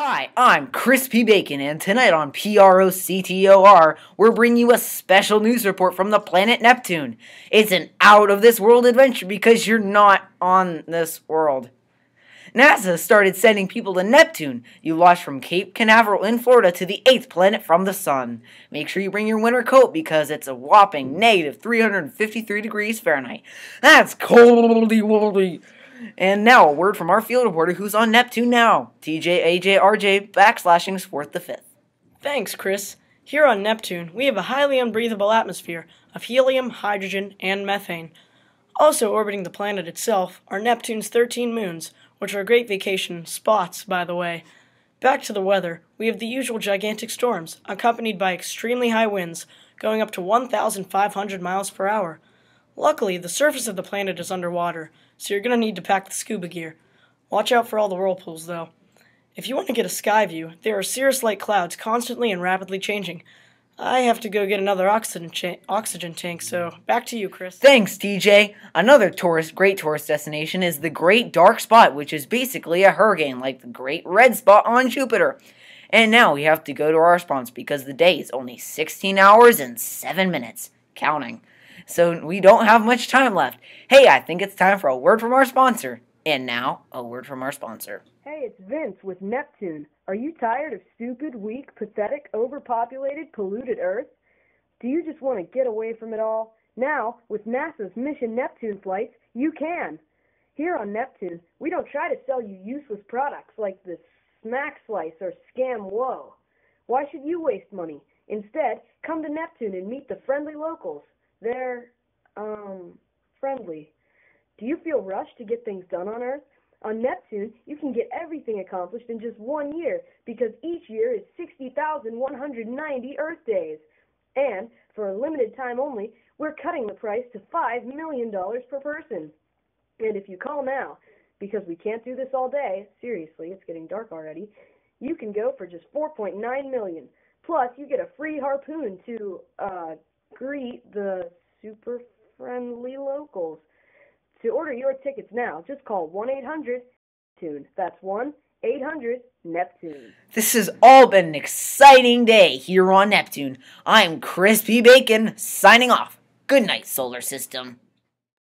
Hi, I'm Crispy Bacon, and tonight on PROCTOR, we're bringing you a special news report from the planet Neptune. It's an out of this world adventure because you're not on this world. NASA started sending people to Neptune. You launched from Cape Canaveral in Florida to the eighth planet from the sun. Make sure you bring your winter coat because it's a whopping negative 353 degrees Fahrenheit. That's coldy woldy. And now, a word from our field reporter who's on Neptune now. TJ AJ RJ backslashing fourth the fifth. Thanks, Chris. Here on Neptune, we have a highly unbreathable atmosphere of helium, hydrogen, and methane. Also orbiting the planet itself are Neptune's 13 moons, which are great vacation spots, by the way. Back to the weather, we have the usual gigantic storms, accompanied by extremely high winds, going up to 1,500 miles per hour. Luckily, the surface of the planet is underwater, so you're going to need to pack the scuba gear. Watch out for all the whirlpools, though. If you want to get a sky view, there are cirrus like clouds constantly and rapidly changing. I have to go get another oxygen, oxygen tank, so back to you, Chris. Thanks, TJ. Another tourist, great tourist destination is the Great Dark Spot, which is basically a hurricane, like the Great Red Spot on Jupiter. And now we have to go to our response because the day is only 16 hours and 7 minutes, counting so we don't have much time left. Hey, I think it's time for a word from our sponsor. And now, a word from our sponsor. Hey, it's Vince with Neptune. Are you tired of stupid, weak, pathetic, overpopulated, polluted Earth? Do you just want to get away from it all? Now, with NASA's Mission Neptune flights, you can. Here on Neptune, we don't try to sell you useless products like the Smack Slice or Scam Whoa. Why should you waste money? Instead, come to Neptune and meet the friendly locals. They're, um, friendly. Do you feel rushed to get things done on Earth? On Neptune, you can get everything accomplished in just one year because each year is 60,190 Earth days. And for a limited time only, we're cutting the price to $5 million per person. And if you call now, because we can't do this all day, seriously, it's getting dark already, you can go for just 4.9 million. Plus, you get a free harpoon to uh, greet the super friendly locals. To order your tickets now, just call 1 800 Tune. That's 1 800 Neptune. This has all been an exciting day here on Neptune. I'm Crispy Bacon signing off. Good night, Solar System.